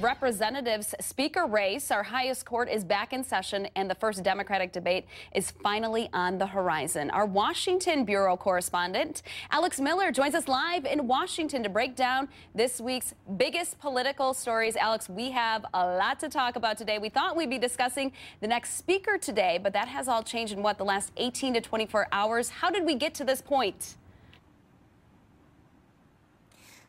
Representatives Speaker race, our highest court is back in session and the first Democratic debate is finally on the horizon. Our Washington Bureau correspondent Alex Miller joins us live in Washington to break down this week's biggest political stories. Alex, we have a lot to talk about today. We thought we'd be discussing the next speaker today, but that has all changed in what, the last 18 to 24 hours? How did we get to this point?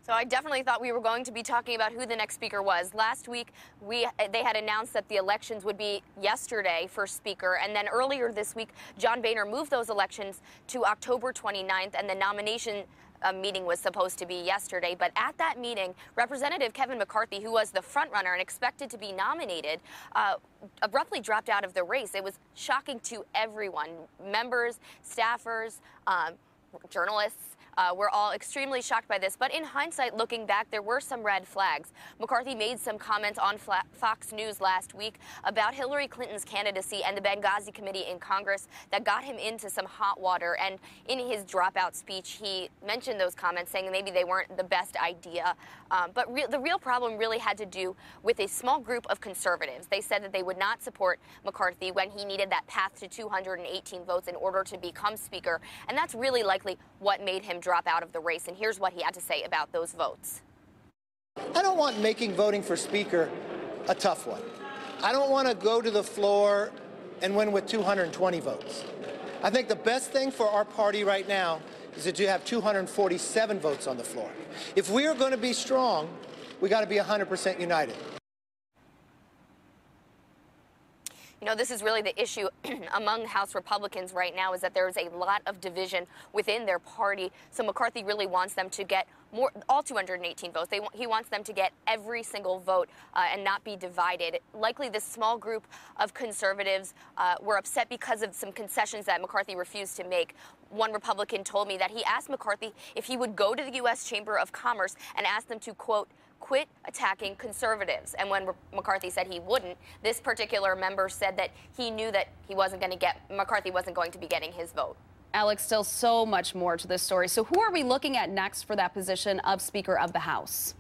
So I definitely thought we were going to be talking about who the next speaker was. Last week, we they had announced that the elections would be yesterday for speaker, and then earlier this week, John Boehner moved those elections to October 29th, and the nomination uh, meeting was supposed to be yesterday. But at that meeting, Representative Kevin McCarthy, who was the frontrunner and expected to be nominated, uh, abruptly dropped out of the race. It was shocking to everyone members, staffers, um, journalists uh, we're all extremely shocked by this, but in hindsight, looking back, there were some red flags. McCarthy made some comments on Fox News last week about Hillary Clinton's candidacy and the Benghazi committee in Congress that got him into some hot water. And in his dropout speech, he mentioned those comments, saying maybe they weren't the best idea. Um, but re the real problem really had to do with a small group of conservatives. They said that they would not support McCarthy when he needed that path to 218 votes in order to become Speaker. And that's really likely what made him drop out of the race. And here's what he had to say about those votes. I don't want making voting for Speaker a tough one. I don't want to go to the floor and win with 220 votes. I think the best thing for our party right now is that you have 247 votes on the floor. If we are going to be strong, we got to be 100% united. You know, this is really the issue among House Republicans right now is that there's a lot of division within their party. So McCarthy really wants them to get more, all 218 votes. They, he wants them to get every single vote uh, and not be divided. Likely, this small group of conservatives uh, were upset because of some concessions that McCarthy refused to make. One Republican told me that he asked McCarthy if he would go to the U.S. Chamber of Commerce and ask them to, quote, quit attacking conservatives. And when McCarthy said he wouldn't, this particular member said that he knew that he wasn't going to get, McCarthy wasn't going to be getting his vote. Alex, still so much more to this story. So who are we looking at next for that position of Speaker of the House?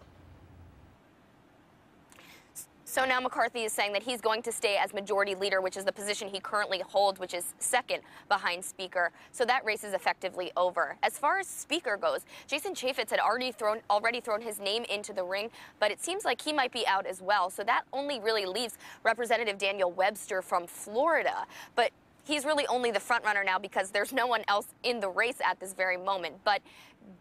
So now McCarthy is saying that he's going to stay as majority leader, which is the position he currently holds, which is second behind Speaker. So that race is effectively over. As far as Speaker goes, Jason Chaffetz had already thrown already thrown his name into the ring, but it seems like he might be out as well. So that only really leaves Representative Daniel Webster from Florida. But he's really only the front runner now because there's no one else in the race at this very moment. But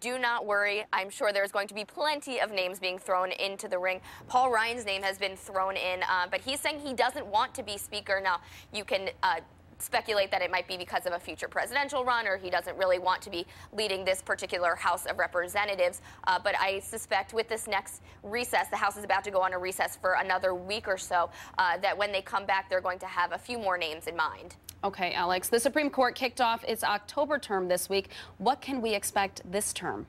do not worry. I'm sure there's going to be plenty of names being thrown into the ring. Paul Ryan's name has been thrown in, uh, but he's saying he doesn't want to be Speaker. Now, you can uh, speculate that it might be because of a future presidential run or he doesn't really want to be leading this particular House of Representatives. Uh, but I suspect with this next recess, the House is about to go on a recess for another week or so, uh, that when they come back, they're going to have a few more names in mind. Okay, Alex. The Supreme Court kicked off its October term this week. What can we expect this term?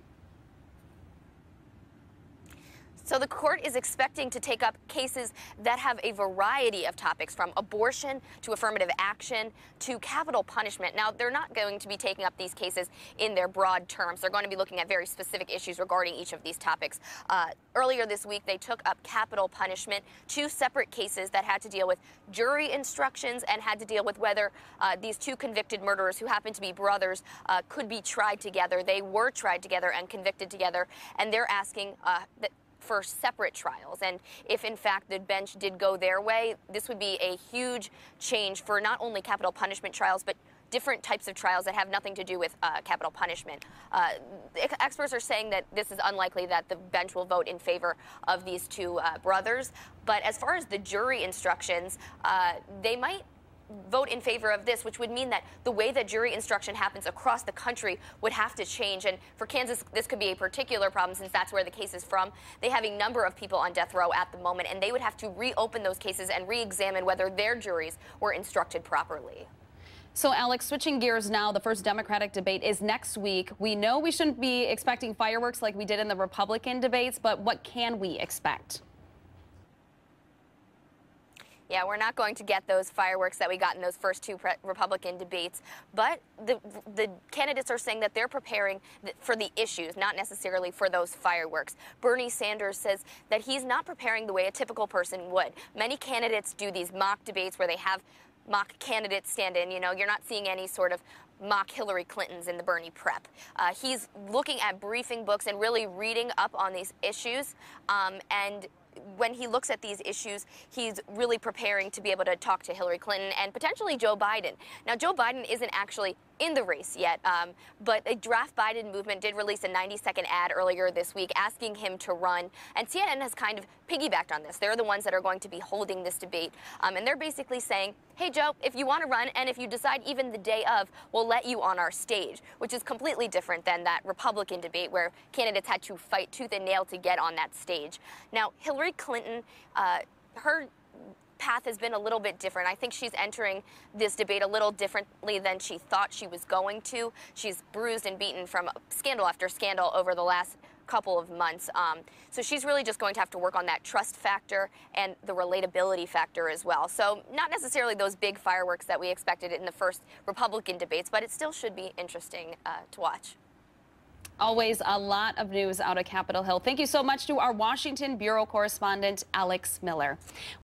So the court is expecting to take up cases that have a variety of topics from abortion to affirmative action to capital punishment. Now, they're not going to be taking up these cases in their broad terms. They're going to be looking at very specific issues regarding each of these topics. Uh, earlier this week, they took up capital punishment, two separate cases that had to deal with jury instructions and had to deal with whether uh, these two convicted murderers, who happen to be brothers, uh, could be tried together. They were tried together and convicted together, and they're asking uh, that for separate trials. And if, in fact, the bench did go their way, this would be a huge change for not only capital punishment trials, but different types of trials that have nothing to do with uh, capital punishment. Uh, experts are saying that this is unlikely that the bench will vote in favor of these two uh, brothers. But as far as the jury instructions, uh, they might vote in favor of this, which would mean that the way that jury instruction happens across the country would have to change. And for Kansas, this could be a particular problem since that's where the case is from. They have a number of people on death row at the moment, and they would have to reopen those cases and re examine whether their juries were instructed properly. So, Alex, switching gears now, the first Democratic debate is next week. We know we shouldn't be expecting fireworks like we did in the Republican debates, but what can we expect? Yeah, we're not going to get those fireworks that we got in those first two Republican debates, but the the candidates are saying that they're preparing for the issues, not necessarily for those fireworks. Bernie Sanders says that he's not preparing the way a typical person would. Many candidates do these mock debates where they have mock candidates stand in. You know, you're not seeing any sort of mock Hillary Clintons in the Bernie prep. Uh, he's looking at briefing books and really reading up on these issues um, and when he looks at these issues, he's really preparing to be able to talk to Hillary Clinton and potentially Joe Biden. Now, Joe Biden isn't actually in the race yet, um, but the draft Biden movement did release a 90 second ad earlier this week asking him to run. And CNN has kind of piggybacked on this. They're the ones that are going to be holding this debate. Um, and they're basically saying, hey, Joe, if you want to run and if you decide even the day of, we'll let you on our stage, which is completely different than that Republican debate where candidates had to fight tooth and nail to get on that stage. Now, Hillary Clinton, uh, her path has been a little bit different. I think she's entering this debate a little differently than she thought she was going to. She's bruised and beaten from scandal after scandal over the last couple of months. Um, so she's really just going to have to work on that trust factor and the relatability factor as well. So not necessarily those big fireworks that we expected in the first Republican debates, but it still should be interesting uh, to watch. Always a lot of news out of Capitol Hill. Thank you so much to our Washington Bureau correspondent, Alex Miller.